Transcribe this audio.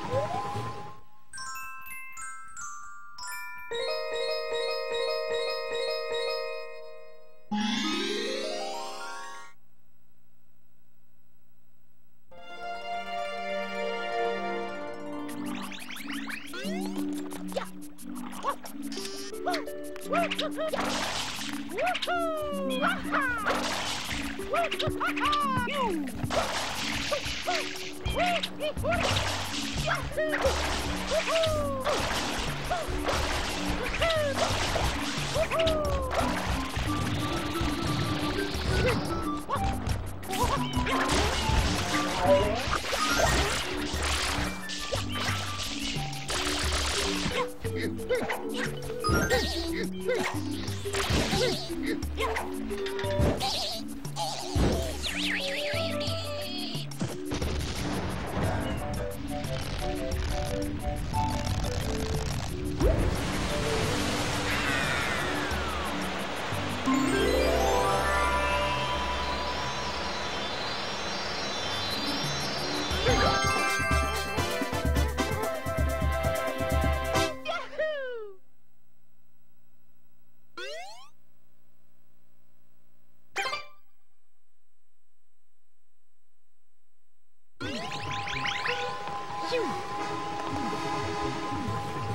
Woo! Yeah. いいですね。